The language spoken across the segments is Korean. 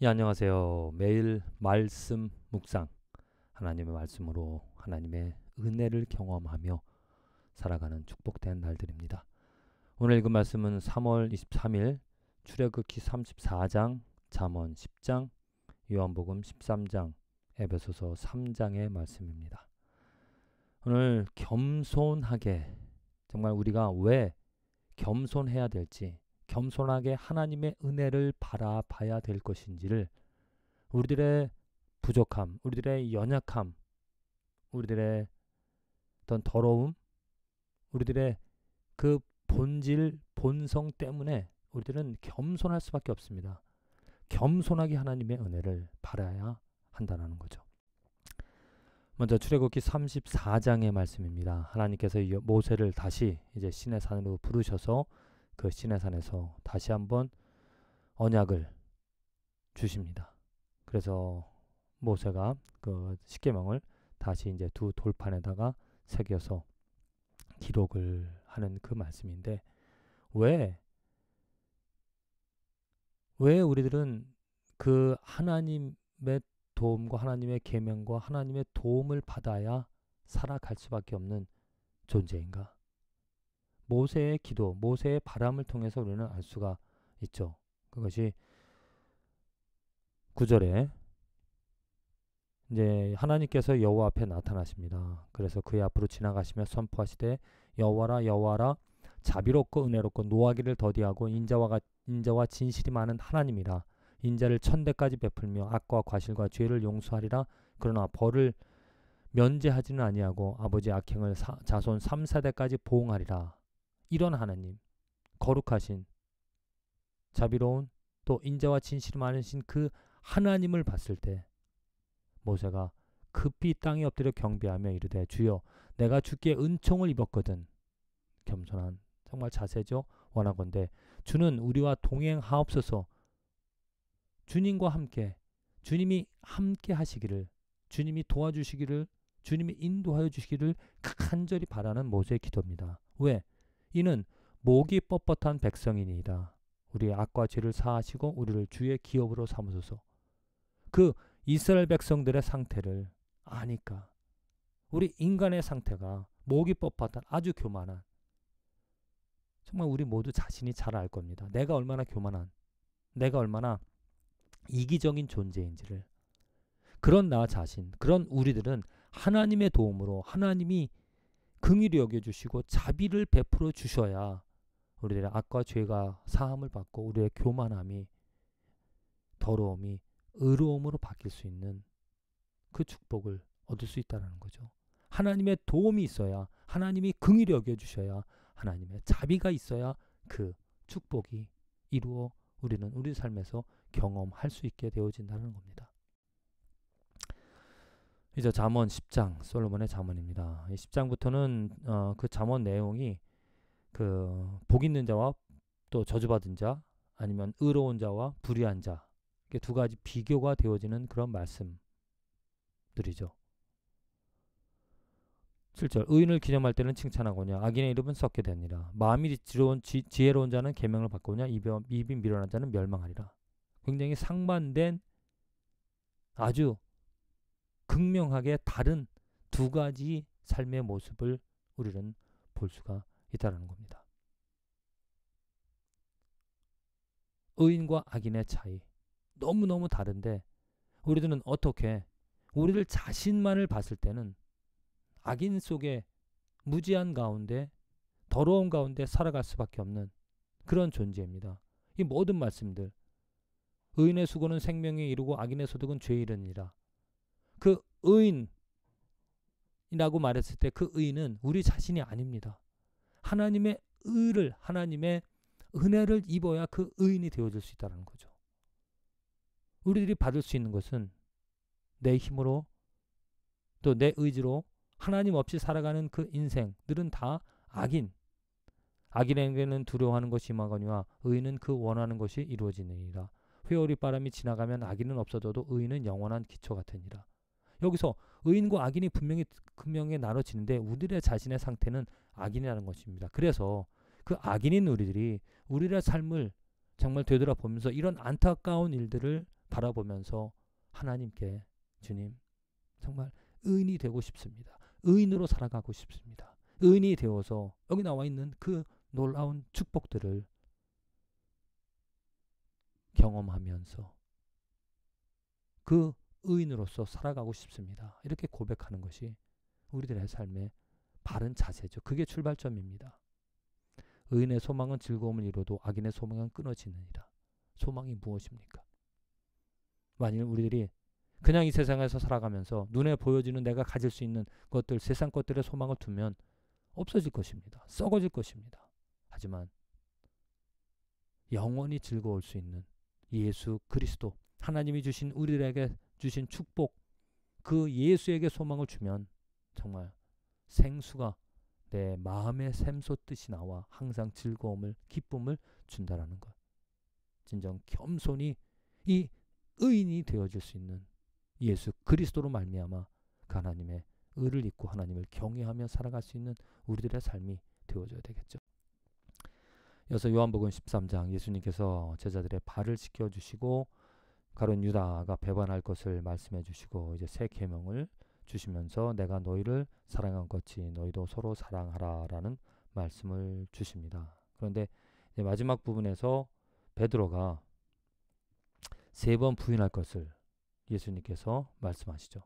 예, 안녕하세요. 매일 말씀 묵상 하나님의 말씀으로 하나님의 은혜를 경험하며 살아가는 축복된 날들입니다. 오늘 읽은 말씀은 3월 23일 출애굽기 34장, 잠언 10장, 요한복음 13장, 에베소서 3장의 말씀입니다. 오늘 겸손하게 정말 우리가 왜 겸손해야 될지 겸손하게 하나님의 은혜를 바라봐야 될 것인지를 우리들의 부족함, 우리들의 연약함, 우리들의 어떤 더러움, 우리들의 그 본질, 본성 때문에 우리들은 겸손할 수밖에 없습니다. 겸손하게 하나님의 은혜를 바라야 한다는 거죠. 먼저 출애굽기 34장의 말씀입니다. 하나님께서 모세를 다시 이제 시내 산으로 부르셔서 그 시내산에서 다시 한번 언약을 주십니다. 그래서 모세가 그 십계명을 다시 이제 두 돌판에다가 새겨서 기록을 하는 그 말씀인데 왜 왜 우리들은 그 하나님의 도움과 하나님의 계명과 하나님의 도움을 받아야 살아갈 수밖에 없는 존재인가? 모세의 기도, 모세의 바람을 통해서 우리는 알 수가 있죠. 그것이 구절에 이제 하나님께서 여호와 앞에 나타나십니다. 그래서 그의 앞으로 지나가시며 선포하시되 여호와라 여호와라 자비롭고 은혜롭고 노하기를 더디하고 인자와 인자와 진실이 많은 하나님이라 인자를 천대까지 베풀며 악과 과실과 죄를 용서하리라 그러나 벌을 면제하지는 아니하고 아버지 악행을 사, 자손 3, 4대까지 보응하리라 이런 하나님, 거룩하신, 자비로운 또 인자와 진실이 많으신 그 하나님을 봤을 때 모세가 급히 땅에 엎드려 경배하며 이르되 주여 내가 주께 은총을 입었거든 겸손한 정말 자세죠 원하건대 주는 우리와 동행하옵소서 주님과 함께 주님이 함께 하시기를 주님이 도와주시기를 주님이 인도하여 주시기를 간절히 바라는 모세의 기도입니다. 왜? 이는 목이 뻣뻣한 백성이니이다. 우리의 악과 죄를 사하시고 우리를 주의 기업으로 삼으소서. 그 이스라엘 백성들의 상태를 아니까 우리 인간의 상태가 목이 뻣뻣한 아주 교만한 정말 우리 모두 자신이 잘 알 겁니다. 내가 얼마나 교만한 내가 얼마나 이기적인 존재인지를 그런 나 자신 그런 우리들은 하나님의 도움으로 하나님이 긍휼히 여겨 주시고 자비를 베풀어 주셔야 우리들의 악과 죄가 사함을 받고 우리의 교만함이 더러움이 의로움으로 바뀔 수 있는 그 축복을 얻을 수 있다는 거죠. 하나님의 도움이 있어야 하나님이 긍휼히 여겨 주셔야 하나님의 자비가 있어야 그 축복이 이루어 우리는 우리 삶에서 경험할 수 있게 되어진다는 겁니다. 이제 잠언 10장 솔로몬의 잠언입니다. 10장부터는 어, 그 잠언 내용이 그 복 있는 자와 또 저주받은 자 아니면 의로운 자와 불의한 자 이렇게 두 가지 비교가 되어지는 그런 말씀들이죠. 7절 의인을 기념할 때는 칭찬하고냐 악인의 이름은 썩게 되니라 마음이 지혜로운, 지, 지혜로운 자는 계명을 받고냐 입이, 입이 미련한 자는 멸망하리라 굉장히 상반된 아주 극명하게 다른 두 가지 삶의 모습을 우리는 볼 수가 있다는 겁니다. 의인과 악인의 차이 너무너무 다른데 우리들은 어떻게 우리를 자신만을 봤을 때는 악인 속에 무지한 가운데 더러운 가운데 살아갈 수밖에 없는 그런 존재입니다. 이 모든 말씀들 의인의 수고는 생명에 이르고 악인의 소득은 죄에 이르니라. 그 의인이라고 말했을 때 그 의인은 우리 자신이 아닙니다. 하나님의 의를 하나님의 은혜를 입어야 그 의인이 되어질 수 있다는 거죠. 우리들이 받을 수 있는 것은 내 힘으로 또 내 의지로 하나님 없이 살아가는 그 인생들은 다 악인. 악인에게는 두려워하는 것이 임하거니와 의인은 그 원하는 것이 이루어지느니라. 회오리 바람이 지나가면 악인은 없어져도 의인은 영원한 기초 같으니라. 여기서 의인과 악인이 분명히 분명히 나눠지는데 우리의 자신의 상태는 악인이라는 것입니다. 그래서 그 악인인 우리들이 우리의 삶을 정말 되돌아보면서 이런 안타까운 일들을 바라보면서 하나님께 주님 정말 의인이 되고 싶습니다. 의인으로 살아가고 싶습니다. 의인이 되어서 여기 나와 있는 그 놀라운 축복들을 경험하면서 그 의인으로서 살아가고 싶습니다. 이렇게 고백하는 것이 우리들의 삶의 바른 자세죠. 그게 출발점입니다. 의인의 소망은 즐거움을 이루어도 악인의 소망은 끊어지느니라. 소망이 무엇입니까? 만일 우리들이 그냥 이 세상에서 살아가면서 눈에 보여지는 내가 가질 수 있는 것들, 세상 것들의 소망을 두면 없어질 것입니다. 썩어질 것입니다. 하지만 영원히 즐거울 수 있는 예수 그리스도, 하나님이 주신 우리들에게 주신 축복, 그 예수에게 소망을 주면 정말 생수가 내 마음에 샘솟듯이 나와 항상 즐거움을, 기쁨을 준다라는 것. 진정 겸손히 이 의인이 되어질 수 있는 예수 그리스도로 말미암아 그 하나님의 의를 잊고 하나님을 경외하며 살아갈 수 있는 우리들의 삶이 되어져야 되겠죠. 여기서 요한복음 13장 예수님께서 제자들의 발을 씻겨 주시고 가론 유다가 배반할 것을 말씀해 주시고 이제 새 계명을 주시면서 내가 너희를 사랑한 것이 너희도 서로 사랑하라라는 말씀을 주십니다. 그런데 마지막 부분에서 베드로가 세 번 부인할 것을 예수님께서 말씀하시죠.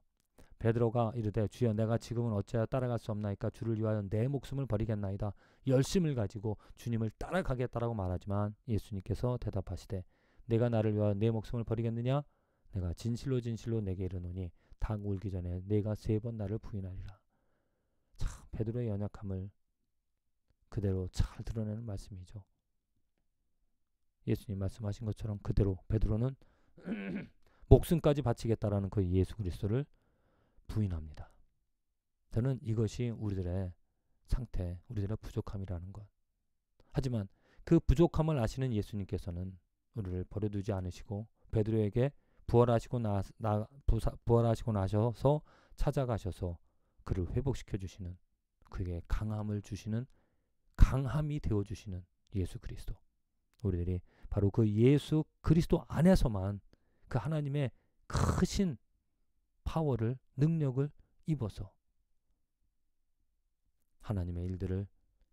베드로가 이르되 주여 내가 지금은 어찌하여 따라갈 수 없나이까 주를 위하여 내 목숨을 버리겠나이다. 열심을 가지고 주님을 따라가겠다라고 말하지만 예수님께서 대답하시되 내가 나를 위하여 내 목숨을 버리겠느냐? 내가 진실로 진실로 내게 이르노니 닭 울기 전에 내가 세 번 나를 부인하리라. 참 베드로의 연약함을 그대로 잘 드러내는 말씀이죠. 예수님 말씀하신 것처럼 그대로 베드로는 목숨까지 바치겠다라는 그 예수 그리스도를 부인합니다. 저는 이것이 우리들의 상태, 우리들의 부족함이라는 것. 하지만 그 부족함을 아시는 예수님께서는 우리를 버려두지 않으시고 베드로에게 부활하시고 나, 나 부활하시고 나셔서 찾아가셔서 그를 회복시켜 주시는 그에게 강함을 주시는 강함이 되어 주시는 예수 그리스도. 우리들이 바로 그 예수 그리스도 안에서만 그 하나님의 크신 파워를 능력을 입어서 하나님의 일들을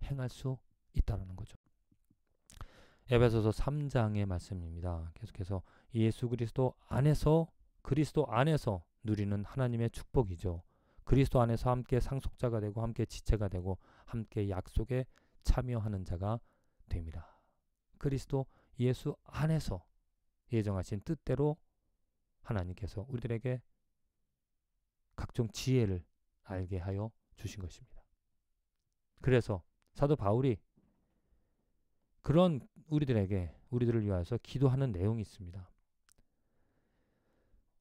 행할 수 있다라는 거죠. 에베소서 3장의 말씀입니다. 계속해서 예수 그리스도 안에서 그리스도 안에서 누리는 하나님의 축복이죠. 그리스도 안에서 함께 상속자가 되고 함께 지체가 되고 함께 약속에 참여하는 자가 됩니다. 그리스도 예수 안에서 예정하신 뜻대로 하나님께서 우리들에게 각종 지혜를 알게 하여 주신 것입니다. 그래서 사도 바울이 그런 우리들에게 우리들을 위하여서 기도하는 내용이 있습니다.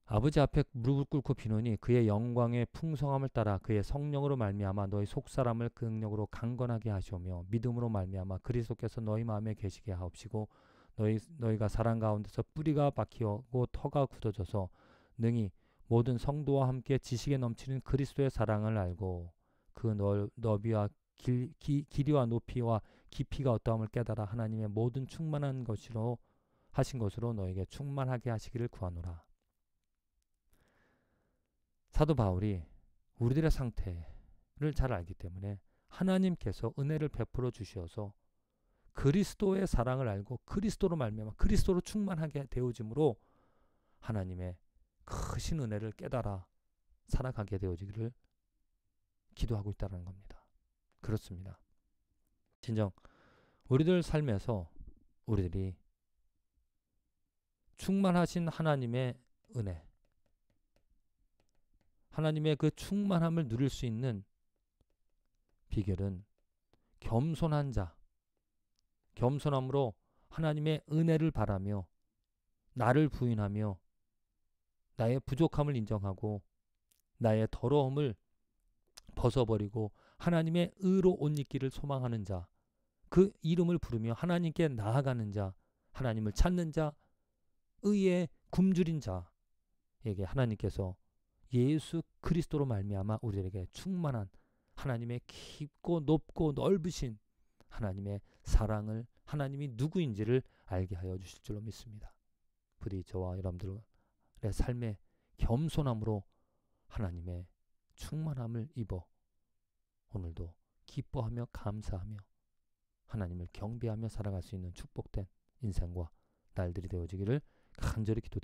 아버지 앞에 무릎을 꿇고 비노니 그의 영광의 풍성함을 따라 그의 성령으로 말미암아 너희 속사람을 그 능력으로 강건하게 하시오며 믿음으로 말미암아 그리스도께서 너희 마음에 계시게 하옵시고 너희 너희가 사랑 가운데서 뿌리가 박히고 터가 굳어져서 능히 모든 성도와 함께 지식에 넘치는 그리스도의 사랑을 알고 그 넓, 너비와 길, 기, 길이와 높이와 깊이가 어떠함을 깨달아 하나님의 모든 충만한 것으로 하신 것으로 너에게 충만하게 하시기를 구하노라. 사도 바울이 우리들의 상태를 잘 알기 때문에 하나님께서 은혜를 베풀어 주셔서 그리스도의 사랑을 알고 그리스도로 말미암아 그리스도로 충만하게 되어짐으로 하나님의 크신 은혜를 깨달아 살아가게 되어지기를 기도하고 있다는 겁니다. 그렇습니다. 진정. 우리들 삶에서 우리들이 충만하신 하나님의 은혜, 하나님의 그 충만함을 누릴 수 있는 비결은 겸손한 자, 겸손함으로 하나님의 은혜를 바라며 나를 부인하며 나의 부족함을 인정하고 나의 더러움을 벗어버리고 하나님의 의로 옷 입기를 소망하는 자, 그 이름을 부르며 하나님께 나아가는 자, 하나님을 찾는 자, 의의 굶주린 자에게 하나님께서 예수 그리스도로 말미암아 우리에게 충만한 하나님의 깊고 높고 넓으신 하나님의 사랑을 하나님이 누구인지를 알게 하여 주실 줄로 믿습니다. 부디 저와 여러분들 삶의 겸손함으로 하나님의 충만함을 입어 오늘도 기뻐하며 감사하며 하나님을 경배하며 살아갈 수 있는 축복된 인생과 날들이 되어지기를 간절히 기도드립니다.